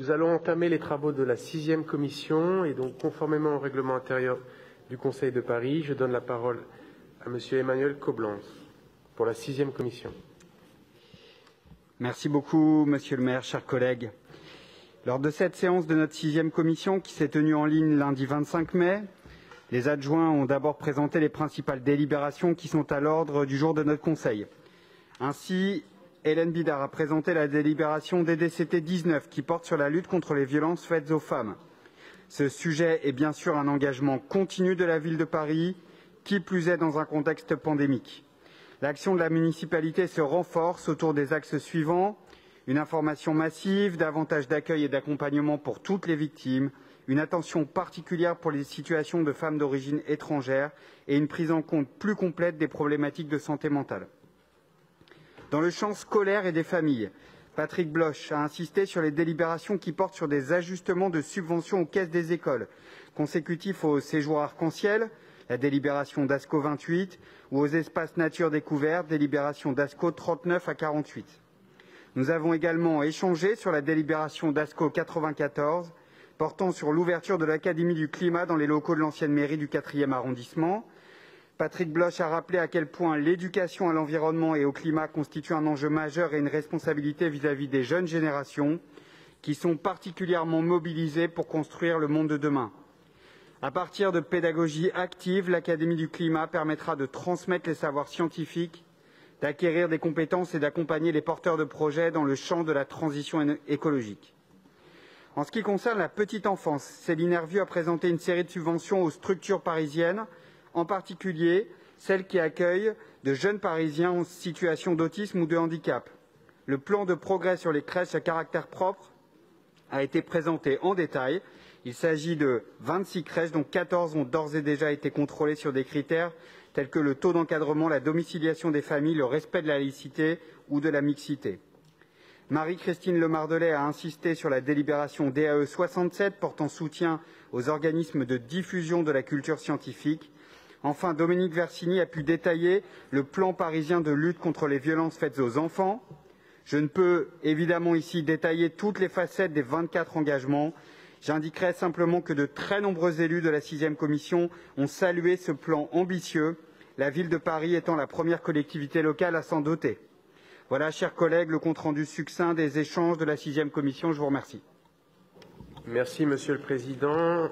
Nous allons entamer les travaux de la sixième commission et donc conformément au règlement intérieur du Conseil de Paris, je donne la parole à Monsieur Emmanuel Coblence pour la sixième commission. Merci beaucoup, Monsieur le maire, chers collègues. Lors de cette séance de notre sixième commission qui s'est tenue en ligne lundi 25 mai, les adjoints ont d'abord présenté les principales délibérations qui sont à l'ordre du jour de notre Conseil. Ainsi, Hélène Bidard a présenté la délibération DDCT 19 qui porte sur la lutte contre les violences faites aux femmes. Ce sujet est bien sûr un engagement continu de la ville de Paris, qui plus est dans un contexte pandémique. L'action de la municipalité se renforce autour des axes suivants une information massive, davantage d'accueil et d'accompagnement pour toutes les victimes, une attention particulière pour les situations de femmes d'origine étrangère et une prise en compte plus complète des problématiques de santé mentale. Dans le champ scolaire et des familles, Patrick Bloch a insisté sur les délibérations qui portent sur des ajustements de subventions aux caisses des écoles, consécutifs au séjour arc-en-ciel, la délibération d'ASCO 28, ou aux espaces nature découverts, délibération d'ASCO 39 à 48. Nous avons également échangé sur la délibération d'ASCO 94 portant sur l'ouverture de l'Académie du climat dans les locaux de l'ancienne mairie du 4e arrondissement. Patrick Bloch a rappelé à quel point l'éducation à l'environnement et au climat constitue un enjeu majeur et une responsabilité vis-à-vis -vis des jeunes générations qui sont particulièrement mobilisées pour construire le monde de demain. À partir de pédagogie active, l'Académie du climat permettra de transmettre les savoirs scientifiques, d'acquérir des compétences et d'accompagner les porteurs de projets dans le champ de la transition écologique. En ce qui concerne la petite enfance, Céline Hervieux a présenté une série de subventions aux structures parisiennes, en particulier celles qui accueillent de jeunes Parisiens en situation d'autisme ou de handicap. Le plan de progrès sur les crèches à caractère propre a été présenté en détail. Il s'agit de 26 crèches, dont 14 ont d'ores et déjà été contrôlées sur des critères tels que le taux d'encadrement, la domiciliation des familles, le respect de la laïcité ou de la mixité. Marie-Christine Lemardelet a insisté sur la délibération DAE 67 portant soutien aux organismes de diffusion de la culture scientifique. Enfin, Dominique Versini a pu détailler le plan parisien de lutte contre les violences faites aux enfants. Je ne peux évidemment ici détailler toutes les facettes des 24 engagements. J'indiquerai simplement que de très nombreux élus de la sixième commission ont salué ce plan ambitieux, la ville de Paris étant la première collectivité locale à s'en doter. Voilà, chers collègues, le compte-rendu succinct des échanges de la sixième commission. Je vous remercie. Merci, Monsieur le Président.